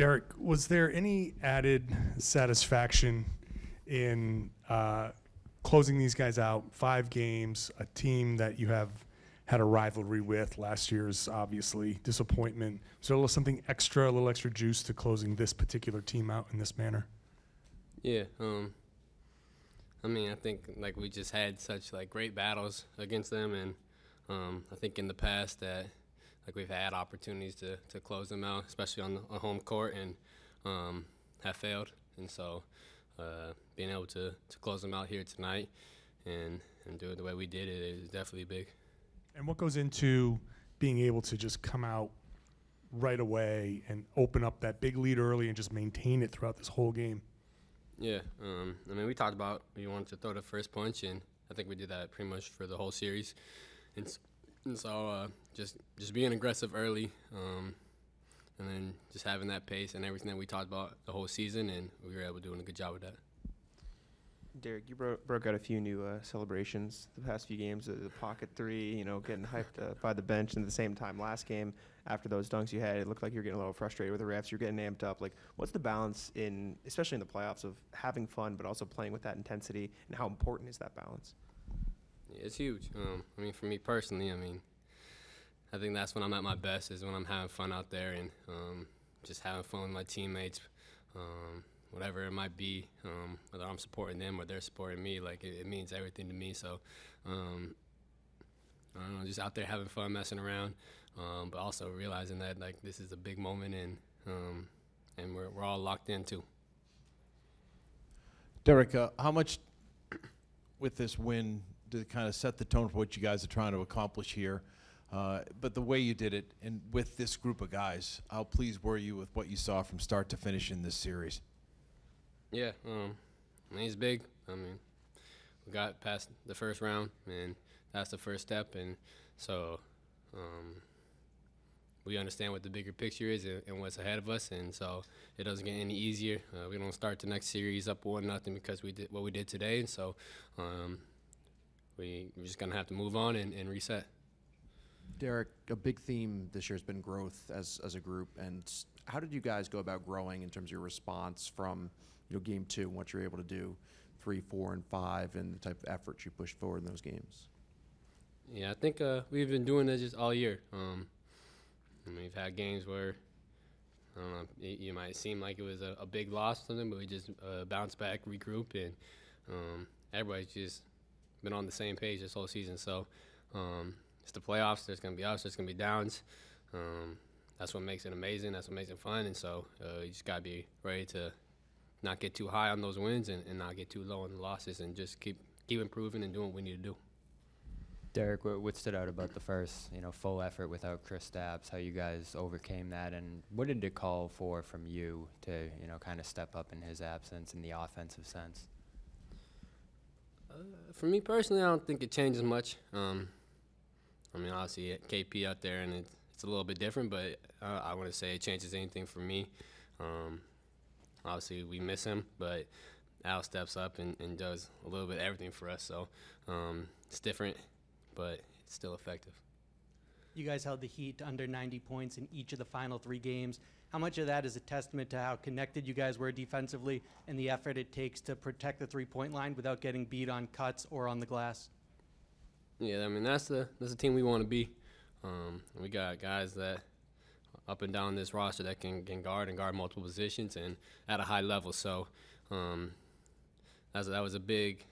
Derrick, was there any added satisfaction in uh, closing these guys out? Five games, a team that you have had a rivalry with. Last year's obviously disappointment. There a little something extra, a little extra juice to closing this particular team out in this manner? Yeah. Um. I mean, I think like we just had such like great battles against them, and um, I think in the past that like we've had opportunities to, to close them out, especially on the home court, and um, have failed. And so, uh, being able to, to close them out here tonight and and do it the way we did it is definitely big. And what goes into being able to just come out right away and open up that big lead early and just maintain it throughout this whole game? Yeah, um, I mean, we talked about we wanted to throw the first punch, and I think we did that pretty much for the whole series. And, so, uh, just just being aggressive early, um, and then just having that pace and everything that we talked about the whole season, and we were able to doing a good job with that. Derrick, you bro- broke out a few new uh, celebrations the past few games. Uh, the pocket three, you know, getting hyped uh, by the bench, and at the same time, last game after those dunks you had, it looked like you were getting a little frustrated with the refs. You're getting amped up. Like, what's the balance in, especially in the playoffs, of having fun but also playing with that intensity, and how important is that balance? It's huge. Um, I mean, for me personally, I mean, I think that's when I'm at my best is when I'm having fun out there and um, just having fun with my teammates, um, whatever it might be, um, whether I'm supporting them or they're supporting me. Like it, it means everything to me. So um, I don't know, just out there having fun, messing around, um, but also realizing that like this is a big moment and and we're we're all locked in too. Derrick, uh, how much with this win it kind of set the tone for what you guys are trying to accomplish here? Uh, but the way you did it, and with this group of guys, how pleased were you with what you saw from start to finish in this series? Yeah, um, it's big. I mean, we got past the first round, and that's the first step. And so um, we understand what the bigger picture is and, and what's ahead of us. And so it doesn't get any easier. Uh, we don't start the next series up one nothing because we did what we did today. And so um, we, we're just gonna have to move on and, and reset. Derrick, a big theme this year has been growth as, as a group. And how did you guys go about growing in terms of your response from you know, game two and what you're able to do, three, four, and five, and the type of effort you pushed forward in those games? Yeah, I think uh, we've been doing this just all year. Um, I mean, we've had games where I don't know, it, you might seem like it was a, a big loss or something, but we just uh, bounce back, regroup, and um, everybody's just been on the same page this whole season. So um, it's the playoffs. There's gonna be ups. There's gonna be downs. Um, that's what makes it amazing. That's what makes it fun. And so uh, you just gotta be ready to not get too high on those wins and, and not get too low on the losses, and just keep keep improving and doing what we need to do. Derrick, what, what stood out about the first, you know, full effort without Kristaps? How you guys overcame that, and what did it call for from you to, you know, kind of step up in his absence in the offensive sense? Uh, for me personally, I don't think it changes much. Um, I mean, obviously, KP out there, and it's, it's a little bit different, but uh, I wouldn't say it changes anything for me. Um, obviously, we miss him, but Al steps up and, and does a little bit everything for us. So um, it's different, but it's still effective. You guys held the Heat under 90 points in each of the final three games. How much of that is a testament to how connected you guys were defensively and the effort it takes to protect the three-point line without getting beat on cuts or on the glass? Yeah, I mean that's the that's the team we want to be. Um, we got guys that up and down this roster that can, can guard and guard multiple positions and at a high level. So um, that's, that was a big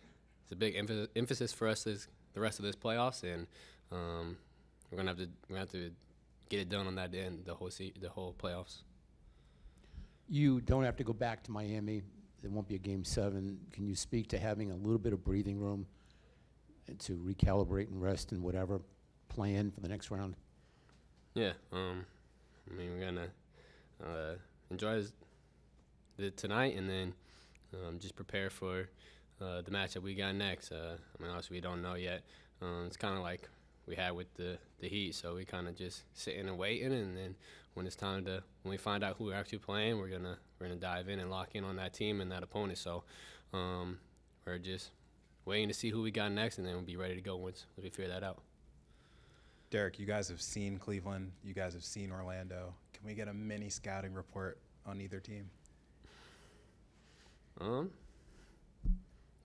it's a big emphasis, emphasis for us this the rest of this playoffs, and um, we're gonna have to we're have to get it done on that end the whole se- the whole playoffs. You don't have to go back to Miami. There won't be a game seven. Can you speak to having a little bit of breathing room and to recalibrate and rest and whatever plan for the next round? Yeah, um, I mean we're gonna uh, enjoy the tonight and then um, just prepare for uh, the match that we got next. Uh, I mean, obviously we don't know yet. Um, it's kind of like we had with the the Heat, so we kind of just sitting and waiting, and then when it's time to when we find out who we're actually playing, we're gonna we're gonna dive in and lock in on that team and that opponent. So um, we're just waiting to see who we got next, and then we'll be ready to go once, once we figure that out. Derrick, you guys have seen Cleveland. You guys have seen Orlando. Can we get a mini scouting report on either team? Um,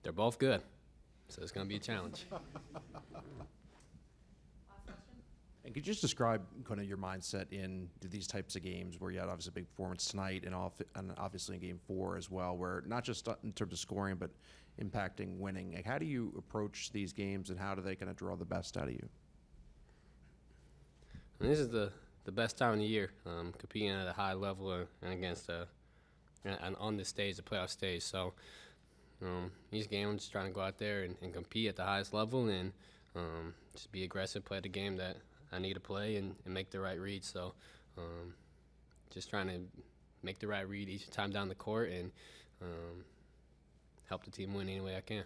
they're both good, so it's gonna be a challenge. And could you just describe kind of your mindset in these types of games where you had obviously a big performance tonight and, off, and obviously in game four as well, where not just in terms of scoring, but impacting winning? Like how do you approach these games and how do they kind of draw the best out of you? This is the the best time of the year, um, competing at a high level uh, and against uh, and on the stage, the playoff stage. So um, these games, I'm just trying to go out there and, and compete at the highest level and um, just be aggressive, play the game that I need to play, and, and make the right read. So um, just trying to make the right read each time down the court and um, help the team win any way I can.